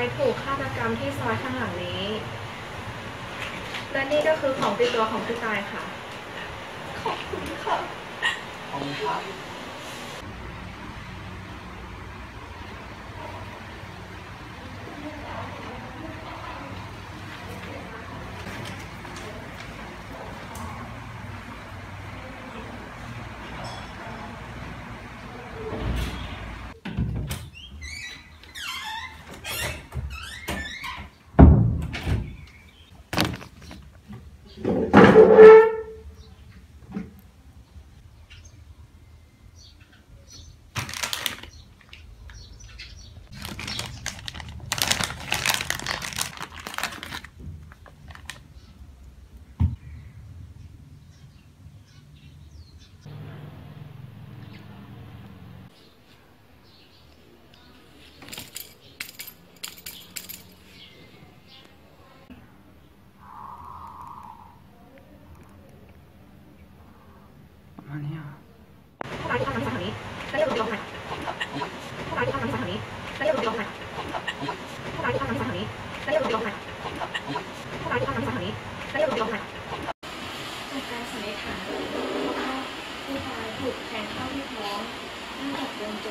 ายถูกฆาตกรรมที่ซอยข้างหลังนี้ และนี่ก็คือของติดตัวของผู้ตายค่ะ ขอบคุณค่ะ ขอบคุณค่ะ บ เนี่ยผู้ตายที่ทำงานสถานีและเรียกรถยนต์ค่ะผู้ตายที่ทำงานสถานีและเรียกรถยนต์ค่ะผู้ตายที่ทำงานสถานีและเรียกรถยนต์ค่ะผู้ตายที่ทำงานสถานีและเรียกรถยนต์ค่ะจาการสันนิษฐานว่าผู้ตายถูกแทงเข้าที่ท้องน่าจะโดนโจ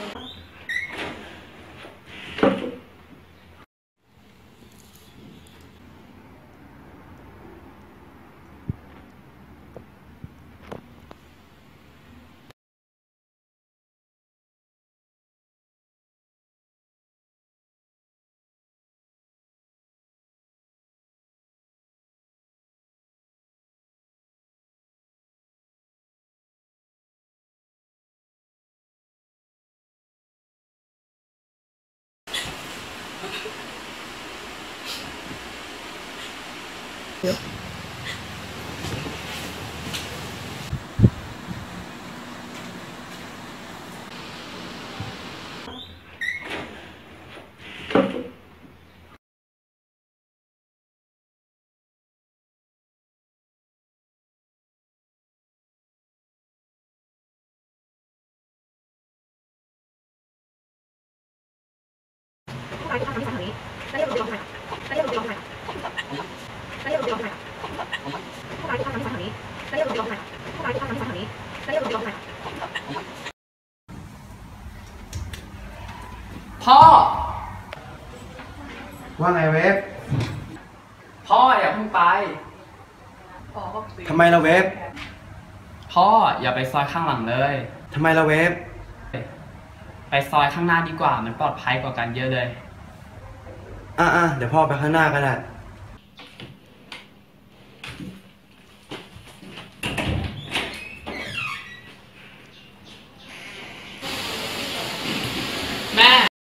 ผู้ตายที่ทำงานสถานีแพ่อ ว่าไงเวฟ พ่ออย่าเพิ่งไป ทำไมเราเวฟ พ่ออย่าไปซอยข้างหลังเลย ทำไมเราเวฟ ไปซอยข้างหน้าดีกว่า มันปลอดภัยกว่ากันเยอะเลย อะอะเดี๋ยวพ่อไปข้างหน้าก็ได้